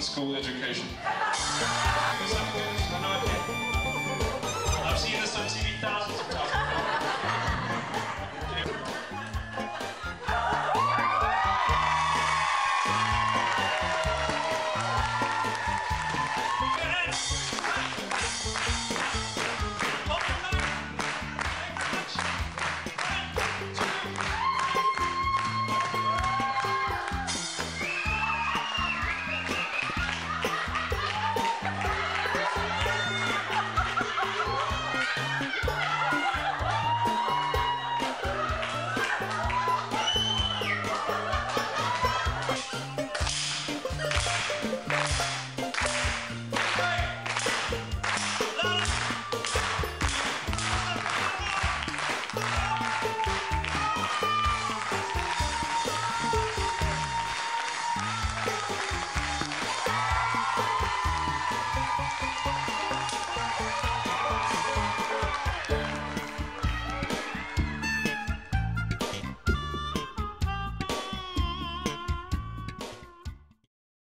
School education.